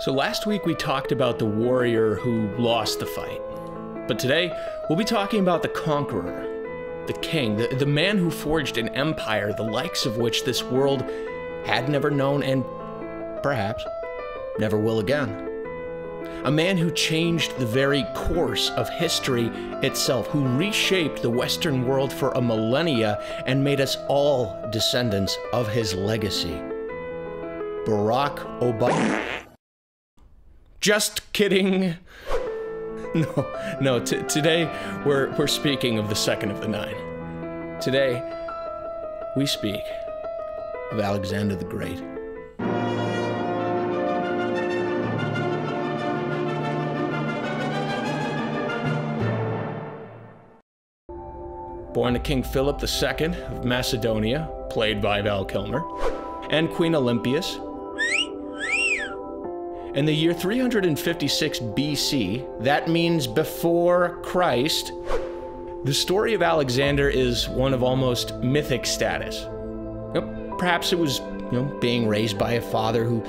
So last week we talked about the warrior who lost the fight. But today we'll be talking about the conqueror, the king, the, the man who forged an empire the likes of which this world had never known and perhaps never will again. A man who changed the very course of history itself, who reshaped the Western world for a millennia and made us all descendants of his legacy. Barack Obama. Just kidding. No, no, today we're, we're speaking of the second of the nine. Today, we speak of Alexander the Great. Born to King Philip II of Macedonia, played by Val Kilmer, and Queen Olympias, in the year 356 BC, that means before Christ, the story of Alexander is one of almost mythic status. Perhaps it was you know, being raised by a father who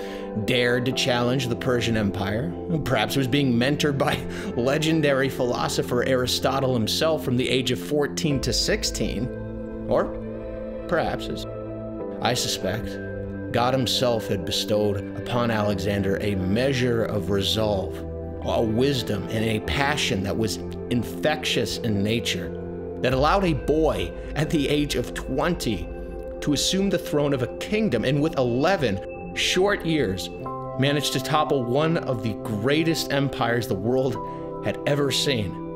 dared to challenge the Persian Empire. Perhaps it was being mentored by legendary philosopher Aristotle himself from the age of 14 to 16. Or perhaps, as I suspect, God Himself had bestowed upon Alexander a measure of resolve, a wisdom, and a passion that was infectious in nature, that allowed a boy at the age of 20 to assume the throne of a kingdom, and with 11 short years, managed to topple one of the greatest empires the world had ever seen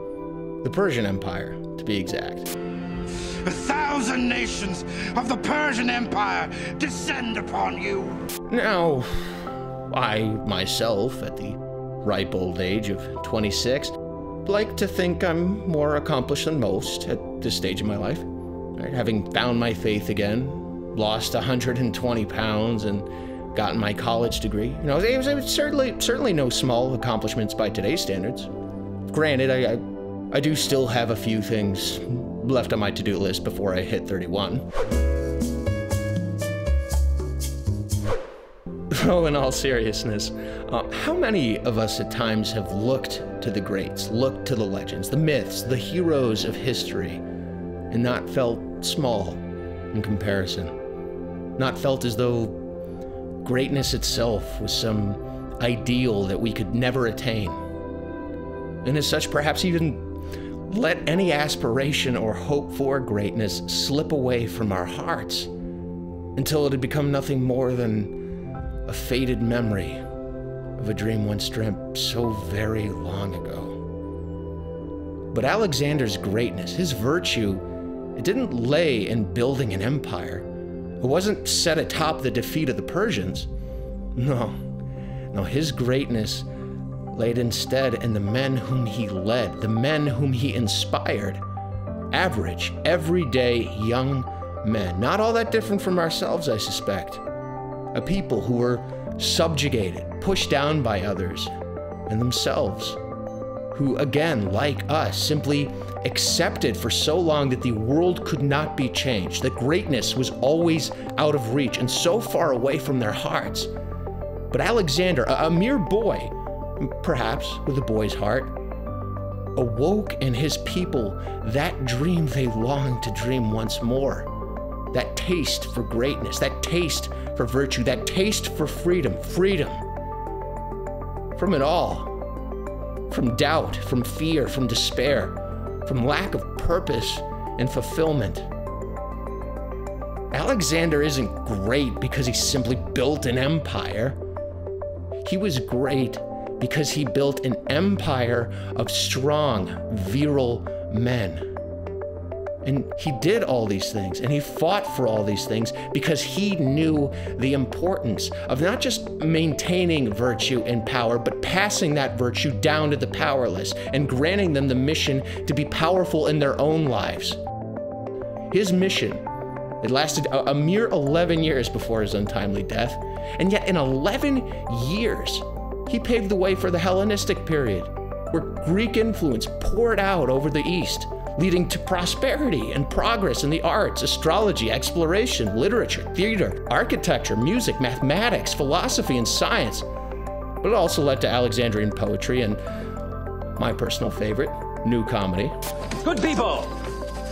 the Persian Empire, to be exact. A thousand nations of the Persian Empire descend upon you. Now, I myself, at the ripe old age of 26, like to think I'm more accomplished than most at this stage of my life. Right? Having found my faith again, lost 120 pounds, and gotten my college degree. You know, it was, it was certainly certainly no small accomplishments by today's standards. Granted, I, I I do still have a few things left on my to-do list before I hit 31. Oh, in all seriousness, uh, how many of us at times have looked to the greats, looked to the legends, the myths, the heroes of history, and not felt small in comparison? Not felt as though greatness itself was some ideal that we could never attain? And as such, perhaps even let any aspiration or hope for greatness slip away from our hearts until it had become nothing more than a faded memory of a dream once dreamt so very long ago. But Alexander's greatness, his virtue, it didn't lay in building an empire. It wasn't set atop the defeat of the Persians. No, no, his greatness laid instead in the men whom he led, the men whom he inspired. Average, everyday young men, not all that different from ourselves, I suspect a people who were subjugated, pushed down by others, and themselves, who, again, like us, simply accepted for so long that the world could not be changed, that greatness was always out of reach and so far away from their hearts. But Alexander, a, mere boy, perhaps with a boy's heart, awoke in his people that dream they longed to dream once more that taste for greatness, that taste for virtue, that taste for freedom, freedom from it all, from doubt, from fear, from despair, from lack of purpose and fulfillment. Alexander isn't great because he simply built an empire. He was great because he built an empire of strong, virile men. And he did all these things and he fought for all these things because he knew the importance of not just maintaining virtue and power, but passing that virtue down to the powerless and granting them the mission to be powerful in their own lives. His mission, it lasted a, mere 11 years before his untimely death, and yet in 11 years, he paved the way for the Hellenistic period, where Greek influence poured out over the East leading to prosperity and progress in the arts, astrology, exploration, literature, theater, architecture, music, mathematics, philosophy, and science. but it also led to Alexandrian poetry and my personal favorite, new comedy. Good people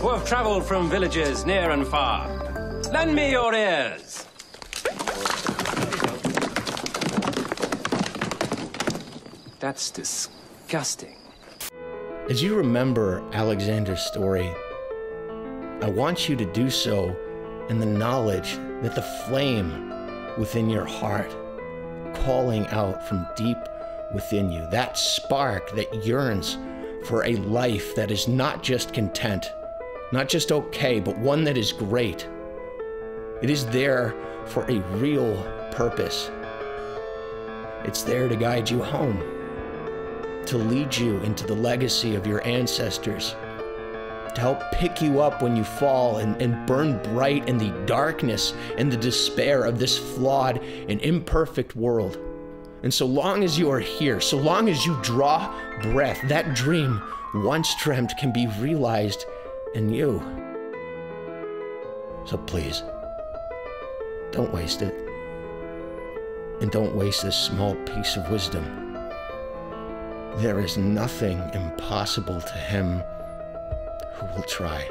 who have traveled from villages near and far, lend me your ears. That's disgusting. As you remember Alexander's story, I want you to do so in the knowledge that the flame within your heart, calling out from deep within you, that spark that yearns for a life that is not just content, not just okay, but one that is great. It is there for a real purpose. It's there to guide you home to lead you into the legacy of your ancestors, to help pick you up when you fall and, and burn bright in the darkness and the despair of this flawed and imperfect world. And so long as you are here, so long as you draw breath, that dream once dreamt can be realized in you. So please, don't waste it. And don't waste this small piece of wisdom. There is nothing impossible to him who will try.